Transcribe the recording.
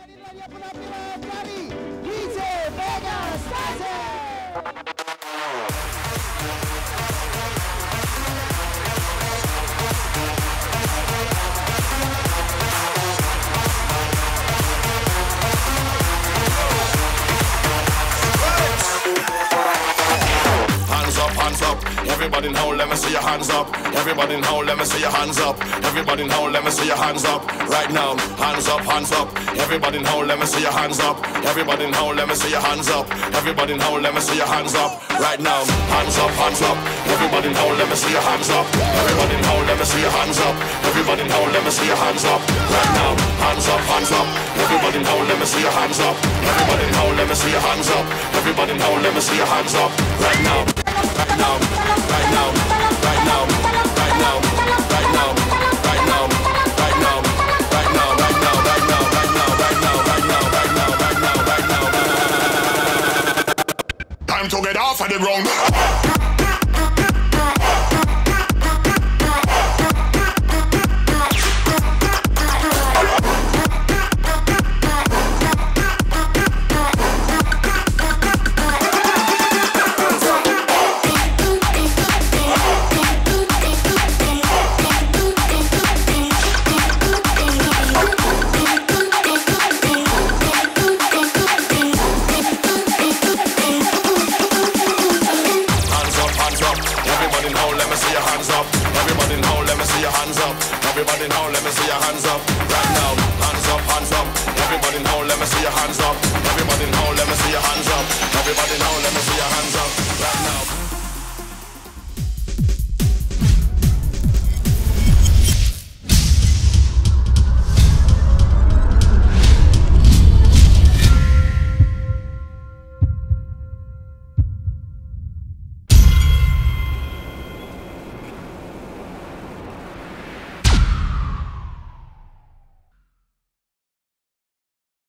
Nadie, nadie, nadie, Everybody now, let me see your hands up. Everybody now, let me see your hands up. Everybody now, let me see your hands up. Right now, hands up, hands up. Everybody now, let me see your hands up. Everybody now, let me see your hands up. Everybody now, let me see your hands up. Right now, hands up, hands up. Everybody now, let me see your hands up. Everybody now, let me see your hands up. Everybody now, let me see your hands up. Right now, hands up, hands up. Everybody now, let me see your hands up. Everybody now, let me see your hands up. Everybody now, let me see your hands up. Right now, Time to get off of the ground. Everybody now, let me see your hands up. Everybody now, let me see your hands up. Everybody now, let me see your hands up. Right now, hands up, hands up. Everybody now, let me see your hands up.